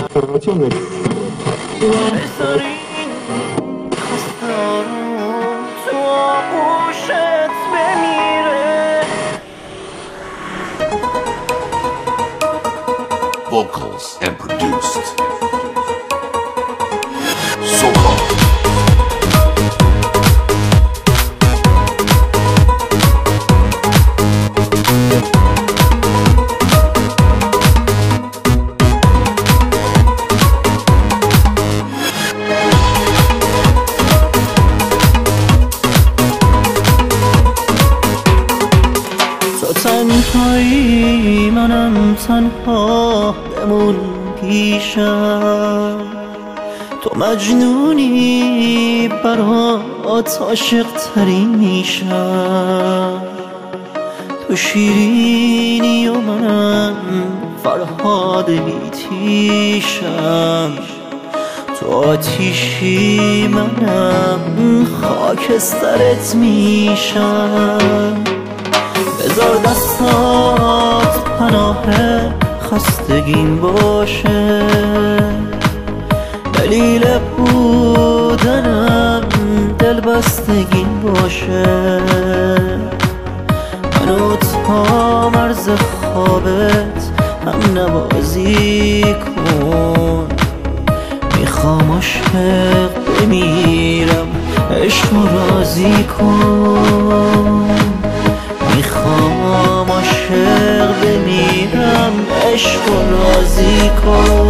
Альтернативная تنهایی منم تنها بمون پیشم. تو مجنونی برات عاشق ترین میشم. تو شیرینی و منم فرهاد بیتیشم تو آتیشی منم خاکسترت میشم. بذار دستات پناه خستگیم باشه. دلیل بودنم دل بستگیم باشه. منو تا مرز خوابت هم نوازی کن. می‌خوام عاشق بمیرم عشق رو راضی کن. راضی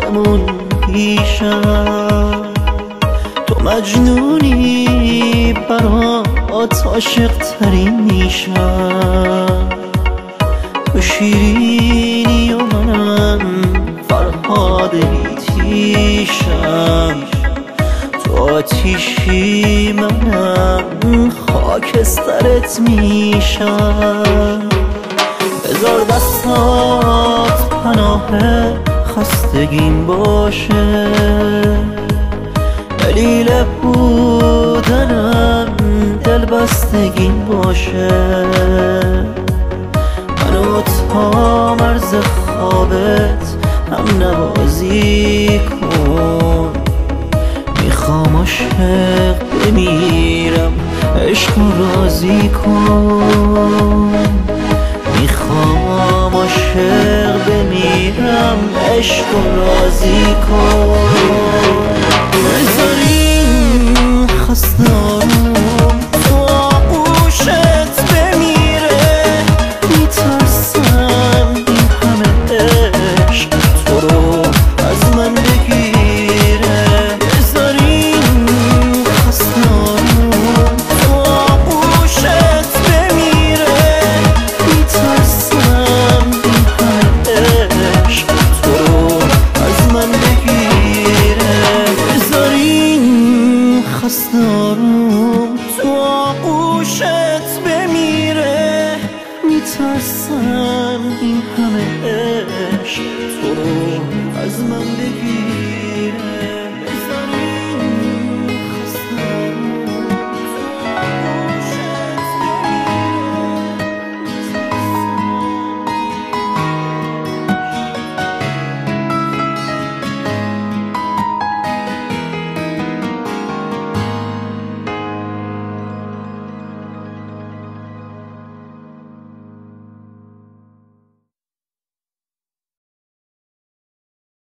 بمون پیشم تو مجنونی برات عاشق ترین میشم تو شیرینی و منم فرهاد بیتیشم تو آتیشی منم خاکسترت میشم. بذار دستات پناه خستگیم باشه دلیل بودنم دل بستگیم باشه منو تا مرز خوابت هم نوازی کن. می‌خوام عاشق بمیرم عشق رو راضی کن. می‌خوام عاشق بمیرم. عشق رو راضی کن.